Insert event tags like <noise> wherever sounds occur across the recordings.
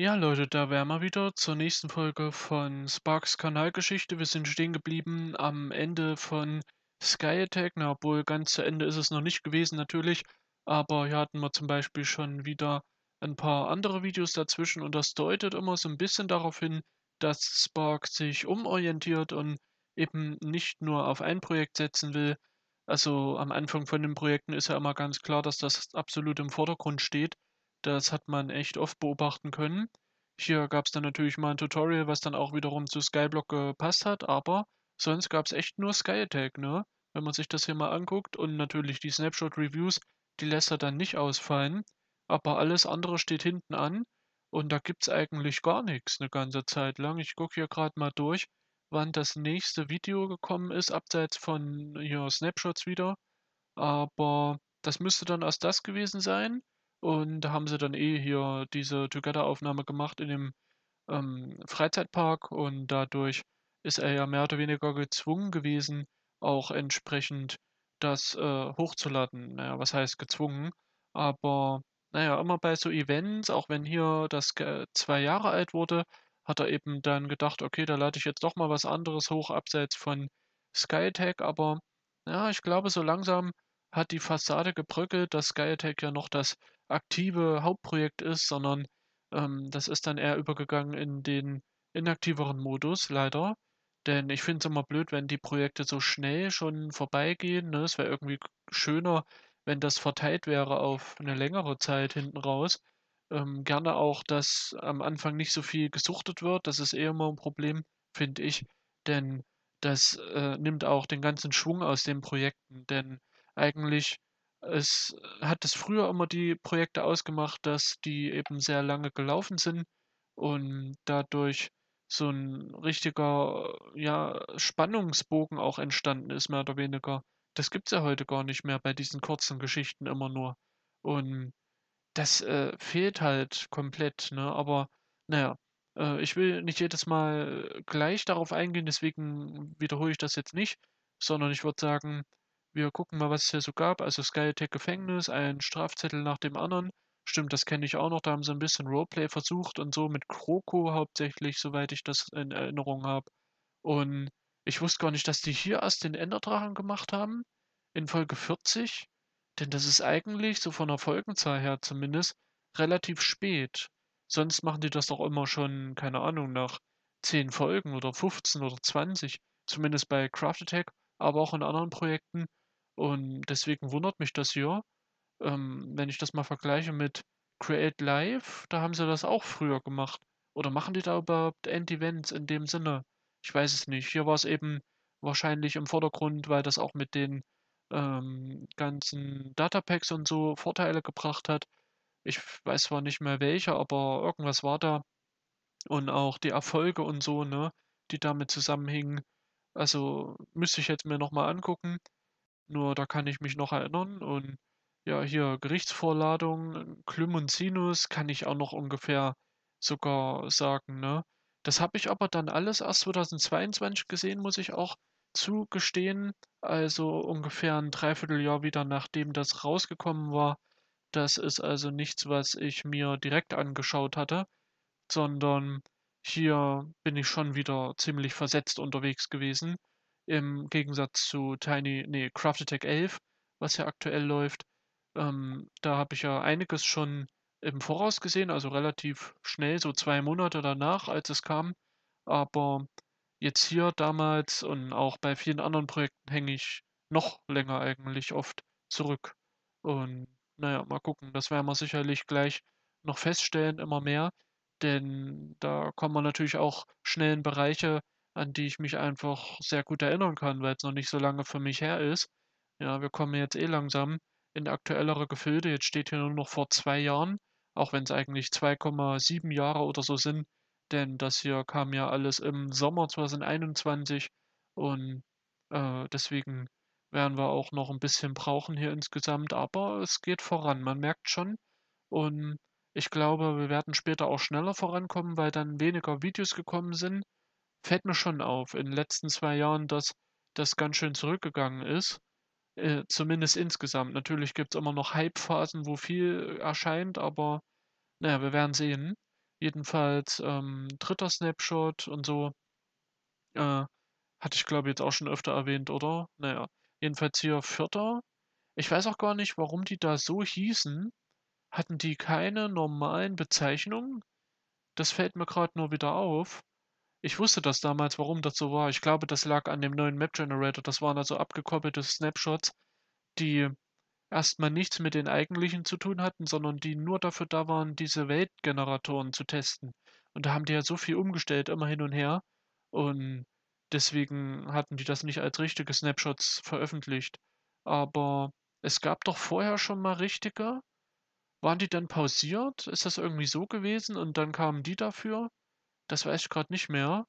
Ja, Leute, da wären wir wieder zur nächsten Folge von Sparks Kanalgeschichte. Wir sind stehen geblieben am Ende von Sky Attack. Na, obwohl ganz zu Ende ist es noch nicht gewesen, natürlich. Aber hier hatten wir zum Beispiel schon wieder ein paar andere Videos dazwischen und das deutet immer so ein bisschen darauf hin, dass Spark sich umorientiert und eben nicht nur auf ein Projekt setzen will. Also am Anfang von den Projekten ist ja immer ganz klar, dass das absolut im Vordergrund steht. Das hat man echt oft beobachten können. Hier gab es dann natürlich mal ein Tutorial, was dann auch wiederum zu Skyblock gepasst hat, aber sonst gab es echt nur Sky Attack, ne? Wenn man sich das hier mal anguckt und natürlich die Snapshot-Reviews, die lässt er dann nicht ausfallen, aber alles andere steht hinten an und da gibt es eigentlich gar nichts eine ganze Zeit lang. Ich gucke hier gerade mal durch, wann das nächste Video gekommen ist, abseits von hier Snapshots wieder, aber das müsste dann erst das gewesen sein. Und da haben sie dann eh hier diese Together-Aufnahme gemacht in dem ähm, Freizeitpark und dadurch ist er ja mehr oder weniger gezwungen gewesen, auch entsprechend das äh, hochzuladen. Naja, was heißt gezwungen? Aber naja, immer bei so Events, auch wenn hier das zwei Jahre alt wurde, hat er eben dann gedacht, okay, da lade ich jetzt doch mal was anderes hoch, abseits von SkyTech. Aber ja, ich glaube, so langsam hat die Fassade gebröckelt, dass SkyTech ja noch das aktive Hauptprojekt ist, sondern ähm, das ist dann eher übergegangen in den inaktiveren Modus, leider. Denn ich finde es immer blöd, wenn die Projekte so schnell schon vorbeigehen. Ne? Es wäre irgendwie schöner, wenn das verteilt wäre auf eine längere Zeit hinten raus. Ähm, gerne auch, dass am Anfang nicht so viel gesuchtet wird. Das ist eher immer ein Problem, finde ich. Denn das äh, nimmt auch den ganzen Schwung aus den Projekten. Denn eigentlich es hat es früher immer die Projekte ausgemacht, dass die eben sehr lange gelaufen sind und dadurch so ein richtiger, ja, Spannungsbogen auch entstanden ist, mehr oder weniger. Das gibt's ja heute gar nicht mehr bei diesen kurzen Geschichten immer nur. Und das, äh, fehlt halt komplett, ne? Aber naja, äh, ich will nicht jedes Mal gleich darauf eingehen, deswegen wiederhole ich das jetzt nicht, sondern ich würde sagen, wir gucken mal, was es hier so gab. Also Skytech Gefängnis, ein Strafzettel nach dem anderen. Stimmt, das kenne ich auch noch. Da haben sie ein bisschen Roleplay versucht und so mit Kroko hauptsächlich, soweit ich das in Erinnerung habe. Und ich wusste gar nicht, dass die hier erst den Enderdrachen gemacht haben, in Folge 40. Denn das ist eigentlich, so von der Folgenzahl her zumindest, relativ spät. Sonst machen die das doch immer schon, keine Ahnung, nach 10 Folgen oder 15 oder 20. Zumindest bei Craft Attack, aber auch in anderen Projekten. Und deswegen wundert mich das hier. Ähm, wenn ich das mal vergleiche mit Create Live, da haben sie das auch früher gemacht. Oder machen die da überhaupt End-Events in dem Sinne? Ich weiß es nicht. Hier war es eben wahrscheinlich im Vordergrund, weil das auch mit den ähm, ganzen Datapacks und so Vorteile gebracht hat. Ich weiß zwar nicht mehr welche, aber irgendwas war da. Und auch die Erfolge und so, ne, die damit zusammenhingen. Also müsste ich jetzt mir nochmal angucken. Nur da kann ich mich noch erinnern. Und ja, hier Gerichtsvorladung, Klüm und Sinus kann ich auch noch ungefähr sogar sagen, ne? Das habe ich aber dann alles erst 2022 gesehen, muss ich auch zugestehen. Also ungefähr ein Dreivierteljahr wieder nachdem das rausgekommen war. Das ist also nichts, was ich mir direkt angeschaut hatte, sondern hier bin ich schon wieder ziemlich versetzt unterwegs gewesen. Im Gegensatz zu Tiny, nee, Craft Attack 11, was ja aktuell läuft. Ähm, da habe ich ja einiges schon im Voraus gesehen, also relativ schnell, so zwei Monate danach, als es kam. Aber jetzt hier damals und auch bei vielen anderen Projekten hänge ich noch länger eigentlich oft zurück. Und naja, mal gucken, das werden wir sicherlich gleich noch feststellen, immer mehr. Denn da kommen wir natürlich auch schnell in Bereiche, an die ich mich einfach sehr gut erinnern kann, weil es noch nicht so lange für mich her ist. Ja, wir kommen jetzt eh langsam in aktuellere Gefilde. Jetzt steht hier nur noch vor zwei Jahren, auch wenn es eigentlich 2,7 Jahre oder so sind. Denn das hier kam ja alles im Sommer 2021 und äh, deswegen werden wir auch noch ein bisschen brauchen hier insgesamt. Aber es geht voran, man merkt schon. Und ich glaube, wir werden später auch schneller vorankommen, weil dann weniger Videos gekommen sind. Fällt mir schon auf in den letzten zwei Jahren, dass das ganz schön zurückgegangen ist. Äh, zumindest insgesamt. Natürlich gibt es immer noch Hype-Phasen, wo viel erscheint, aber naja, wir werden sehen. Jedenfalls, ähm, 3. Snapshot und so. Äh, hatte ich, glaube jetzt auch schon öfter erwähnt, oder? Na ja, jedenfalls hier 4. Ich weiß auch gar nicht, warum die da so hießen. Hatten die keine normalen Bezeichnungen? Das fällt mir grad nur wieder auf. Ich wusste das damals, warum das so war. Ich glaube, das lag an dem neuen Map Generator. Das waren also abgekoppelte Snapshots, die erst mal nichts mit den eigentlichen zu tun hatten, sondern die nur dafür da waren, diese Weltgeneratoren zu testen. Und da haben die ja so viel umgestellt, immer hin und her. Und deswegen hatten die das nicht als richtige Snapshots veröffentlicht. Aber es gab doch vorher schon mal richtige? Waren die dann pausiert? Ist das irgendwie so gewesen und dann kamen die dafür? Das weiß ich grad nicht mehr.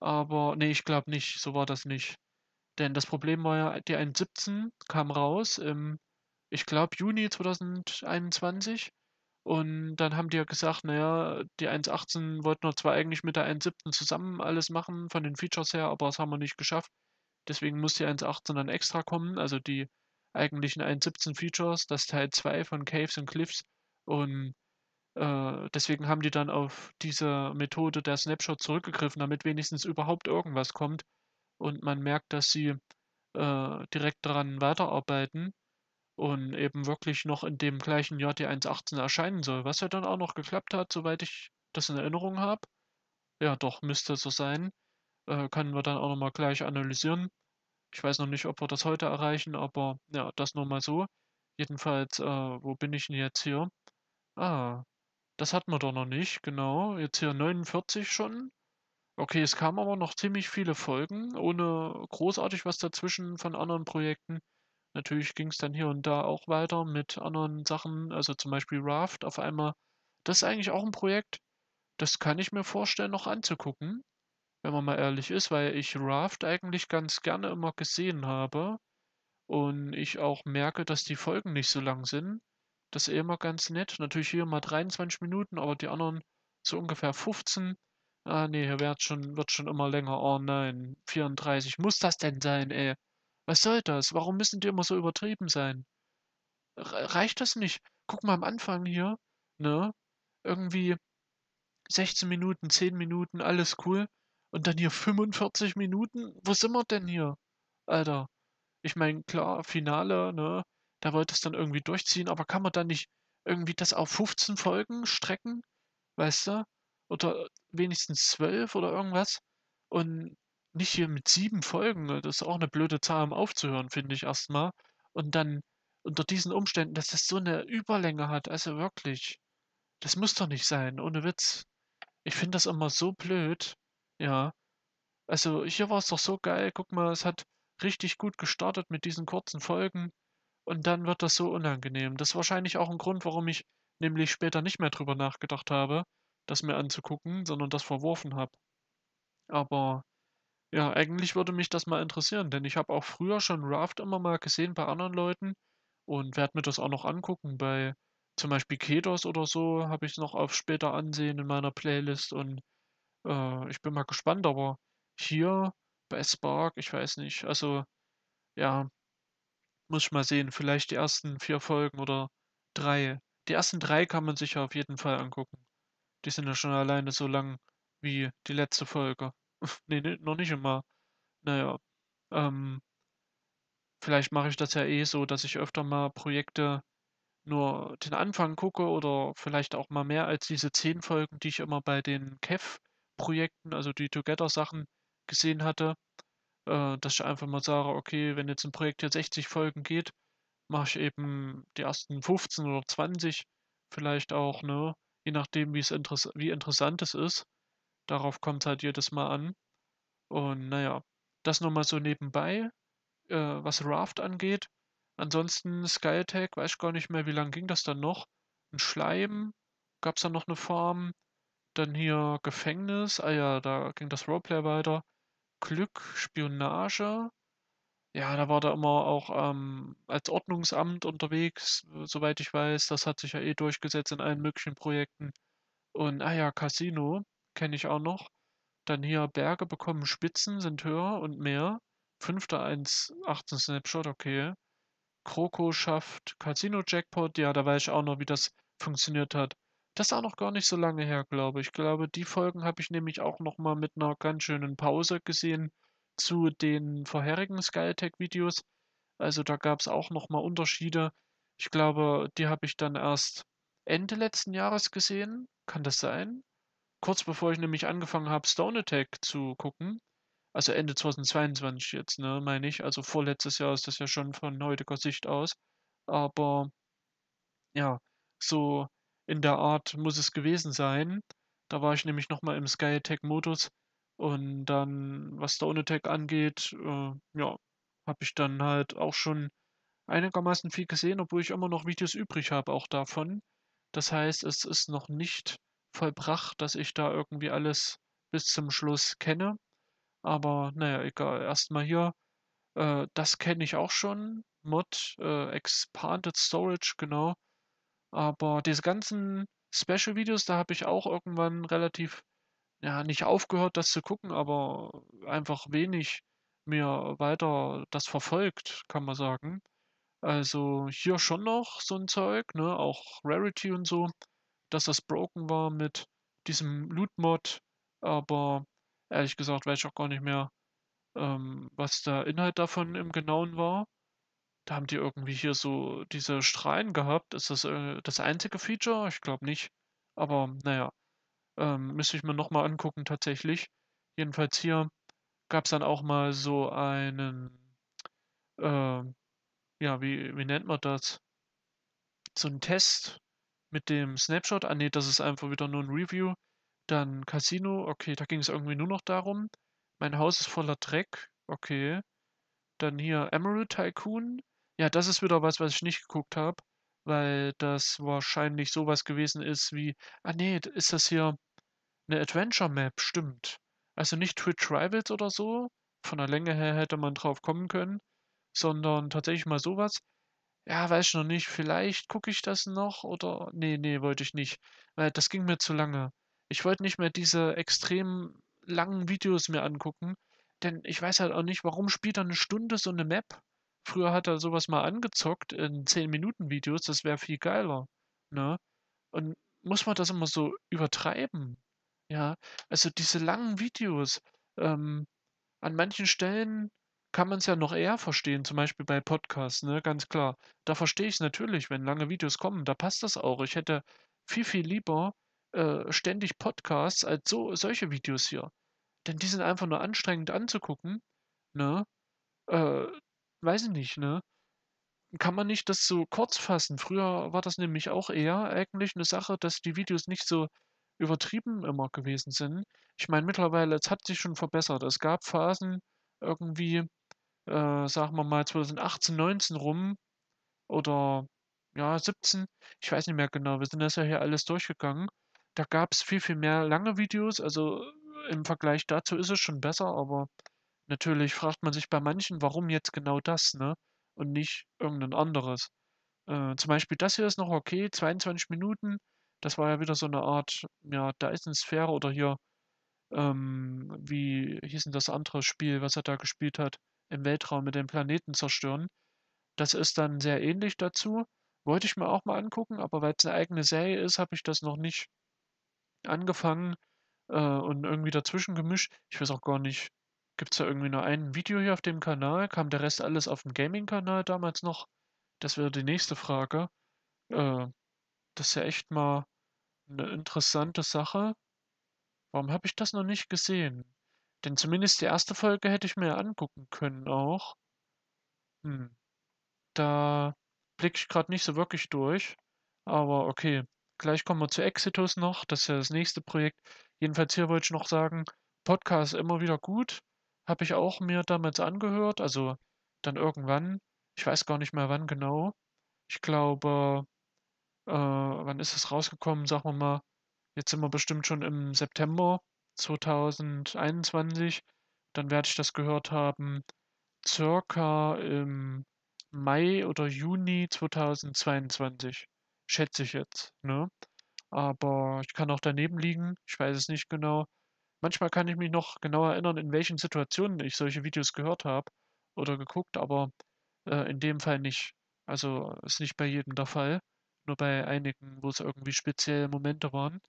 Aber ne, ich glaube nicht, so war das nicht. Denn das Problem war ja, die 1.17 kam raus im, ich glaube, Juni 2021. Und dann haben die ja gesagt, na ja, die 1.18 wollten wir zwar eigentlich mit der 1.17 zusammen alles machen von den Features her, aber das haben wir nicht geschafft. Deswegen muss die 1.18 dann extra kommen, also die eigentlichen 1.17 Features, das Teil 2 von Caves and Cliffs. Und, äh, deswegen haben die dann auf diese Methode der Snapshot zurückgegriffen, damit wenigstens überhaupt irgendwas kommt und man merkt, dass sie, äh, direkt daran weiterarbeiten und eben wirklich noch in dem gleichen Jahr die 1.18 erscheinen soll, was ja dann auch noch geklappt hat, soweit ich das in Erinnerung habe. Ja, doch, müsste so sein. Äh, können wir dann auch noch mal gleich analysieren. Ich weiß noch nicht, ob wir das heute erreichen, aber ja, das nur mal so. Jedenfalls, äh, wo bin ich 'n jetzt hier? Ah, das hatten wir doch noch nicht, genau. Jetzt hier 49 schon. Okay, es kamen aber noch ziemlich viele Folgen, ohne großartig was dazwischen von anderen Projekten. Natürlich ging's dann hier und da auch weiter mit anderen Sachen, also zum Beispiel Raft auf einmal. Das ist eigentlich auch 'n Projekt, das kann ich mir vorstellen, noch anzugucken, wenn man mal ehrlich ist, weil ich Raft eigentlich ganz gerne immer gesehen habe und ich auch merke, dass die Folgen nicht so lang sind. Das ist eh immer ganz nett. Natürlich hier mal 23 Minuten, aber die anderen so ungefähr 15. Ah, ne, hier wird's schon wird schon immer länger. Oh nein, 34. Muss das denn sein, ey? Was soll das? Warum müssen die immer so übertrieben sein? Rei reicht das nicht? Guck mal am Anfang hier, ne? Irgendwie 16 Minuten, 10 Minuten, alles cool. Und dann hier 45 Minuten? Wo sind wir denn hier, Alter? Ich meine, klar, Finale, ne, da wollt ihr's dann irgendwie durchziehen, aber kann man da nicht irgendwie das auf 15 Folgen strecken, weißt du? Oder wenigstens 12 oder irgendwas? Und nicht hier mit 7 Folgen? Das ist auch 'ne blöde Zahl, um aufzuhören, finde ich erst mal. Und dann unter diesen Umständen, dass das so 'ne Überlänge hat, also wirklich. Das muss doch nicht sein, ohne Witz. Ich finde das immer so blöd, ja. Also, hier war's doch so geil. Guck mal, es hat richtig gut gestartet mit diesen kurzen Folgen und dann wird das so unangenehm. Das ist wahrscheinlich auch 'n Grund, warum ich nämlich später nicht mehr drüber nachgedacht habe, das mir anzugucken, sondern das verworfen habe. Aber ja, eigentlich würde mich das mal interessieren, denn ich habe auch früher schon Raft immer mal gesehen bei anderen Leuten und werde mir das auch noch angucken. Bei zum Beispiel Kedos oder so habe ich's noch auf später ansehen in meiner Playlist und, äh, ich bin mal gespannt, aber hier bei Spark, ich weiß nicht. Also, ja, muss ich mal sehen, vielleicht die ersten 4 Folgen oder 3. Die ersten 3 kann man sich ja auf jeden Fall angucken. Die sind ja schon alleine so lang wie die letzte Folge. <laughs> Ne, ne, noch nicht einmal. Na ja, ähm vielleicht mache ich das ja eh so, dass ich öfter mal Projekte nur den Anfang gucke oder vielleicht auch mal mehr als diese 10 Folgen, die ich immer bei den Kev-Projekten, also die Together-Sachen gesehen hatte. Äh, dass ich einfach mal sage: „Okay, wenn jetzt 'n Projekt hier 60 Folgen geht, mache ich eben die ersten 15 oder 20 vielleicht auch“, ne? Je nachdem, wie's interess wie interessant es ist. Darauf kommt's halt jedes Mal an. Und na ja, das nur mal so nebenbei, äh, was Raft angeht. Ansonsten Sky Attack, weiß ich gar nicht mehr, wie lang ging das dann noch? 'N Schleim, gab's da noch 'ne Farm? Dann hier Gefängnis, ah ja, da ging das Roleplay weiter. Glück, Spionage. Ja, da war der immer auch, ähm, als Ordnungsamt unterwegs, soweit ich weiß. Das hat sich ja eh durchgesetzt in allen möglichen Projekten. Und, ah ja, Casino kenne ich auch noch. Dann hier Berge bekommen Spitzen, sind höher und mehr. 5. 1.18 Snapshot, okay. Kroko schafft Casino Jackpot. Ja, da weiß ich auch noch, wie das funktioniert hat. Das ist auch noch gar nicht so lange her, glaube ich. Ich glaube, die Folgen habe ich nämlich auch noch mal mit 'ner ganz schönen Pause gesehen zu den vorherigen SkyTech-Videos. Also, da gab's auch noch mal Unterschiede. Ich glaube, die habe ich dann erst Ende letzten Jahres gesehen. Kann das sein? Kurz bevor ich nämlich angefangen habe, Stone Attack zu gucken. Also, Ende 2022 jetzt, ne, meine ich. Also, vorletztes Jahr ist das ja schon von heutiger Sicht aus. Aber ja, so in der Art muss es gewesen sein. Da war ich nämlich noch mal im Sky Attack-Modus und dann, was Stone Attack angeht, äh, ja, habe ich dann halt auch schon einigermaßen viel gesehen, obwohl ich immer noch Videos übrig habe auch davon. Das heißt, es ist noch nicht vollbracht, dass ich da irgendwie alles bis zum Schluss kenne. Aber na ja, egal. Erst mal hier, äh, das kenne ich auch schon. Mod, äh, Expanded Storage, genau. Aber diese ganzen Special-Videos, da habe ich auch irgendwann relativ, ja, nicht aufgehört, das zu gucken, aber einfach wenig mir weiter das verfolgt, kann man sagen. Also, hier schon noch so 'n Zeug, ne, auch Rarity und so, dass das broken war mit diesem Loot-Mod, aber ehrlich gesagt weiß ich auch gar nicht mehr, ähm, was der Inhalt davon im Genauen war. Da haben die irgendwie hier so diese Strahlen gehabt. Ist das, äh, das einzige Feature? Ich glaube nicht. Aber na ja, ähm, müsste ich mir noch mal angucken tatsächlich. Jedenfalls hier gab's dann auch mal so einen, ähm, ja, wie wie nennt man das? So 'n Test mit dem Snapshot. Ah ne, das ist einfach wieder nur 'n Review. Dann Casino, okay, da ging's irgendwie nur noch darum. Mein Haus ist voller Dreck, okay. Dann hier Emerald Tycoon. Ja, das ist wieder was, was ich nicht geguckt habe, weil das wahrscheinlich so was gewesen ist wie ah ne, d ist das hier 'ne Adventure Map, stimmt. Also nicht Twitch Rivals oder so. Von der Länge her hätte man drauf kommen können, sondern tatsächlich mal so was. Ja, weiß ich noch nicht. Vielleicht gucke ich das noch oder ne, ne, wollte ich nicht, weil das ging mir zu lange. Ich wollte nicht mehr diese extrem langen Videos mir angucken, denn ich weiß halt auch nicht, warum spielt er 'ne Stunde so 'ne Map? Früher hat er so was mal angezockt in 10 Minuten Videos, das wäre viel geiler, ne? Und muss man das immer so übertreiben? Ja, also diese langen Videos, ähm, an manchen Stellen kann man's ja noch eher verstehen, zum Beispiel bei Podcasts, ne, ganz klar. Da verstehe ich's natürlich, wenn lange Videos kommen, da passt das auch. Ich hätte viel, viel lieber, äh, ständig Podcasts als so solche Videos hier. Denn die sind einfach nur anstrengend anzugucken, ne? Äh, weiß ich nicht, ne? Kann man nicht das so kurz fassen? Früher war das nämlich auch eher eigentlich 'ne Sache, dass die Videos nicht so übertrieben immer gewesen sind. Ich meine mittlerweile, es hat sich schon verbessert. Es gab Phasen irgendwie, äh, sagen wir mal 2018, 19 rum oder ja 17, ich weiß nicht mehr genau. Wir sind das ja hier alles durchgegangen. Da gab's viel, viel mehr lange Videos. Also, im Vergleich dazu ist es schon besser, aber natürlich fragt man sich bei manchen, warum jetzt genau das, ne, und nicht irgend 'nen anderes. Äh, zum Beispiel das hier ist noch okay, 22 Minuten. Das war ja wieder so 'ne Art, ja, Dyson-Sphäre oder hier, ähm, wie hieß 'n das andere Spiel, was er da gespielt hat im Weltraum mit den Planeten zerstören. Das ist dann sehr ähnlich dazu. Wollte ich mir auch mal angucken, aber weil's 'ne eigene Serie ist, habe ich das noch nicht angefangen, äh, und irgendwie dazwischen gemischt. Ich weiß auch gar nicht, gibt's da irgendwie nur ein Video hier auf dem Kanal? Kam der Rest alles aufm Gaming-Kanal damals noch? Das wäre die nächste Frage. Äh, das ist ja echt mal 'ne interessante Sache. Warum habe ich das noch nicht gesehen? Denn zumindest die 1. Folge hätte ich mir ja angucken können auch. Hm. Da blicke ich grad nicht so wirklich durch, aber okay. Gleich kommen wir zu Exitus noch, das ist ja das nächste Projekt. Jedenfalls hier wollte ich noch sagen, Podcast immer wieder gut. Habe ich auch mir damals angehört, also dann irgendwann. Ich weiß gar nicht mehr, wann genau. Ich glaube, äh, wann ist es rausgekommen? Sagen wir mal, jetzt sind wir bestimmt schon im September 2021. Dann werde ich das gehört haben circa im Mai oder Juni 2022, schätze ich jetzt, ne? Aber ich kann auch daneben liegen, ich weiß es nicht genau. Manchmal kann ich mich noch genau erinnern, in welchen Situationen ich solche Videos gehört habe oder geguckt, aber, äh, in dem Fall nicht. Also, ist nicht bei jedem der Fall. nur bei einigen, wo's irgendwie spezielle Momente waren.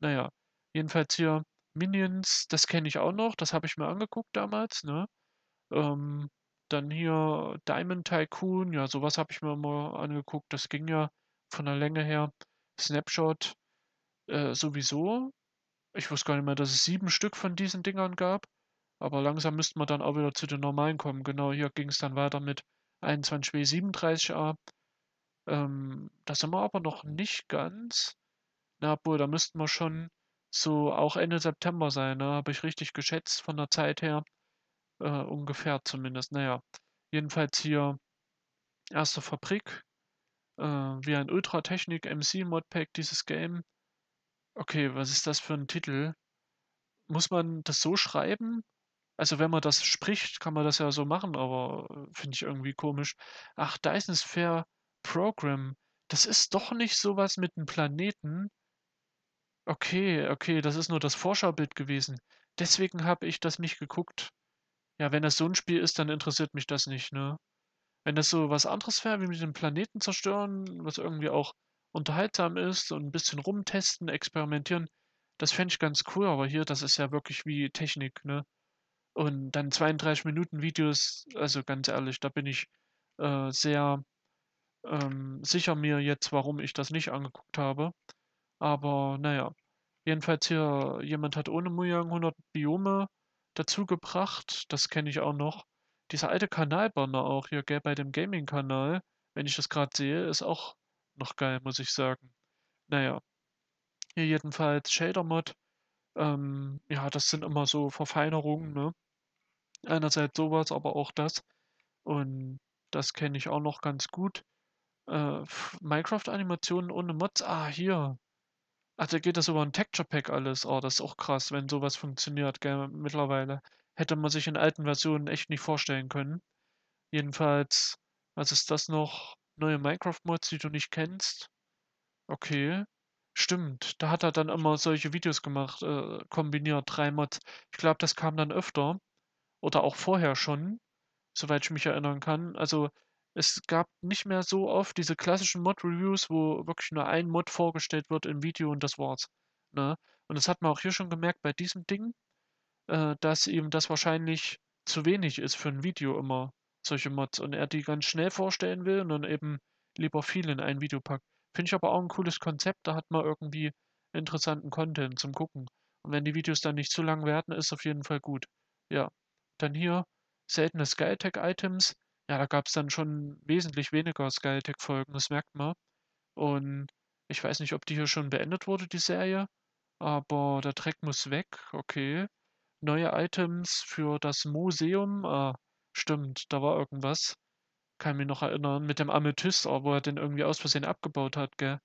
Na ja, jedenfalls hier Minions, das kenne ich auch noch, das habe ich mir angeguckt damals, ne? Ähm, dann hier Diamond Tycoon, ja, so was habe ich mir mal angeguckt, das ging ja von der Länge her. Snapshot, äh, sowieso. Ich wusste gar nicht mehr, dass es 7 Stück von diesen Dingern gab, aber langsam müssten wir dann auch wieder zu den normalen kommen. Genau, hier ging's dann weiter mit 21W37A. Ähm, da sind wir aber noch nicht ganz. Na, obwohl, da müssten wir schon so auch Ende September sein, ne? Habe ich richtig geschätzt von der Zeit her. Äh, ungefähr zumindest. Na ja, jedenfalls hier erste Fabrik, äh, wie ein Ultratechnik MC Modpack, dieses Game. Okay, was ist das für 'n Titel? Muss man das so schreiben? Also, wenn man das spricht, kann man das ja so machen, aber, äh, finde ich irgendwie komisch. Ach, Dyson Sphere Program. Das ist doch nicht so was mit 'nem Planeten? Okay, okay, das ist nur das Vorschaubild gewesen. Deswegen habe ich das nicht geguckt. Ja, wenn das so 'n Spiel ist, dann interessiert mich das nicht, ne? Wenn das so was anderes wäre, wie mit dem Planeten zerstören, was irgendwie auch unterhaltsam ist und 'n bisschen rumtesten, experimentieren, das fände ich ganz cool, aber hier, das ist ja wirklich wie Technik, ne? Und dann 32 Minuten Videos, also ganz ehrlich, da bin ich, äh, sehr, ähm, sicher mir jetzt, warum ich das nicht angeguckt habe. Aber na ja, jedenfalls hier, jemand hat ohne Mojang 100 Biome dazugebracht, das kenne ich auch noch. Dieser alte Kanalbanner auch hier, gell, bei dem Gaming-Kanal, wenn ich das grad sehe, ist auch noch geil, muss ich sagen. Na ja. Hier jedenfalls Shader Mod. Ähm, ja, das sind immer so Verfeinerungen, ne? Einerseits so was, aber auch das. Und das kenne ich auch noch ganz gut. Äh, Minecraft-Animationen ohne Mods, ah, hier. Ach, da geht das über 'n Texture Pack alles. Oh, das ist auch krass, wenn so was funktioniert, gell, mittlerweile. Hätte man sich in alten Versionen echt nicht vorstellen können. Jedenfalls, was ist das noch? Neue Minecraft-Mods, die du nicht kennst. Okay. Stimmt, da hat er dann immer solche Videos gemacht, äh, kombiniert, 3 Mods. Ich glaube, das kam dann öfter oder auch vorher schon, soweit ich mich erinnern kann. Also, es gab nicht mehr so oft diese klassischen Mod-Reviews, wo wirklich nur ein Mod vorgestellt wird im Video und das war's, ne? Und das hat man auch hier schon gemerkt bei diesem Ding, äh, dass ihm das wahrscheinlich zu wenig ist für 'n Video immer, solche Mods, und er die ganz schnell vorstellen will und dann eben lieber viel in ein Video packt. Finde ich aber auch 'n cooles Konzept, da hat man irgendwie interessanten Content zum Gucken. Und wenn die Videos dann nicht zu lang werden, ist auf jeden Fall gut. Ja. Dann hier seltene SkyTech-Items. Ja, da gab's dann schon wesentlich weniger SkyTech-Folgen, das merkt man. Und ich weiß nicht, ob die hier schon beendet wurde, die Serie, aber der Dreck muss weg, okay. Neue Items für das Museum. Ah, stimmt, da war irgendwas. Kann mich noch erinnern mit dem Amethyst, wo er den irgendwie aus Versehen abgebaut hat, gell?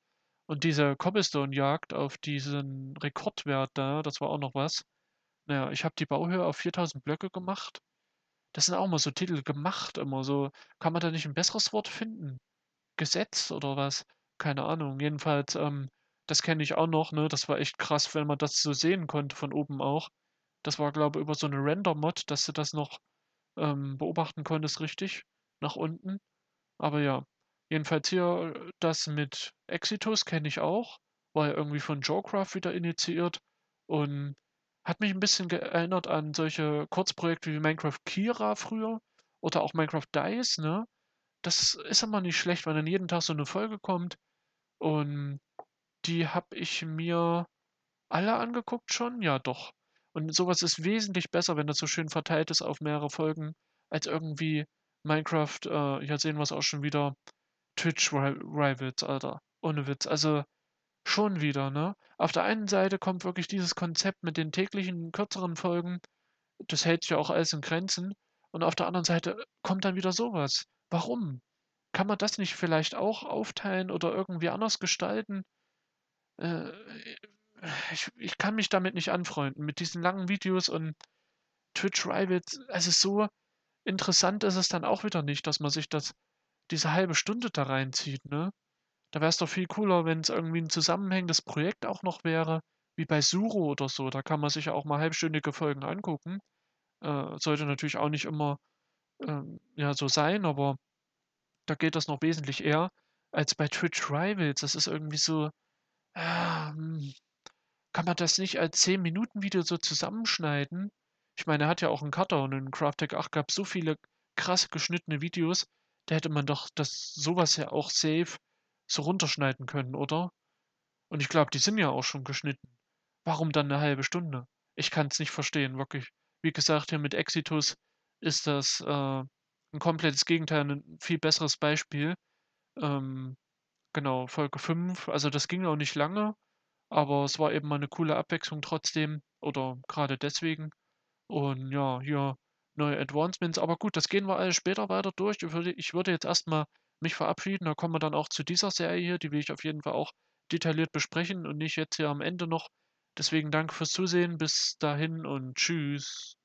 Und diese Cobblestone-Jagd auf diesen Rekordwert da, das war auch noch was. Na ja, ich habe die Bauhöhe auf 4.000 Blöcke gemacht. Das sind auch immer so Titel, gemacht immer so. Kann man da nicht 'n besseres Wort finden? Gesetzt oder was? Keine Ahnung. Jedenfalls, ähm, das kenne ich auch noch, ne? Das war echt krass, wenn man das so sehen konnte von oben auch. Das war, glaube über so 'ne Render-Mod, dass du das noch, ähm, beobachten konntest richtig nach unten. Aber ja, jedenfalls hier das mit Exitus kenne ich auch. War ja irgendwie von JoCraft wieder initiiert und hat mich 'n bisschen erinnert an solche Kurzprojekte wie Minecraft Kira früher oder auch Minecraft Dice, ne? Das ist immer nicht schlecht, wenn dann jeden Tag so 'ne Folge kommt. Und die habe ich mir alle angeguckt schon? Ja, doch. Und so was ist wesentlich besser, wenn das so schön verteilt ist auf mehrere Folgen, als irgendwie Minecraft, äh, hier sehen wir's auch schon wieder, Twitch Ri Rivals, Alter. Ohne Witz. Also, schon wieder, ne? Auf der einen Seite kommt wirklich dieses Konzept mit den täglichen kürzeren Folgen, das hält sich ja auch alles in Grenzen. Und auf der anderen Seite kommt dann wieder so was. Warum? Kann man das nicht vielleicht auch aufteilen oder irgendwie anders gestalten? Äh, ich ich kann mich damit nicht anfreunden, mit diesen langen Videos und Twitch Rivals. Also, so interessant ist es dann auch wieder nicht, dass man sich das diese halbe Stunde da reinzieht, ne? Da wär's doch viel cooler, wenn's irgendwie 'n zusammenhängendes Projekt auch noch wäre, wie bei Suro oder so. Da kann man sich ja auch mal halbstündige Folgen angucken. Äh, sollte natürlich auch nicht immer, ähm, ja, so sein, aber da geht das noch wesentlich eher. als bei Twitch Rivals. Das ist irgendwie so, ah, hm, kann man das nicht als 10 Minuten Video so zusammenschneiden? Ich meine, er hat ja auch 'n Cutter und in Craftec 8 gab's so viele krass geschnittene Videos, da hätte man doch das so was ja auch safe so runterschneiden können, oder? Und ich glaube, die sind ja auch schon geschnitten. Warum dann 'ne halbe Stunde? Ich kann's nicht verstehen, wirklich. Wie gesagt, hier mit Exitus ist das, äh, 'n komplettes Gegenteil, 'nen viel besseres Beispiel. Ähm, genau, Folge 5, also das ging auch nicht lange, aber es war eben mal 'ne coole Abwechslung trotzdem oder grade deswegen. Und ja, hier neue Advancements. Aber gut, das gehen wir alles später weiter durch. Ich würde ich würde jetzt erst mal mich verabschieden, dann kommen wir dann auch zu dieser Serie hier, die will ich auf jeden Fall auch detailliert besprechen und nicht jetzt hier am Ende noch. Deswegen danke fürs Zusehen. Bis dahin und tschüss.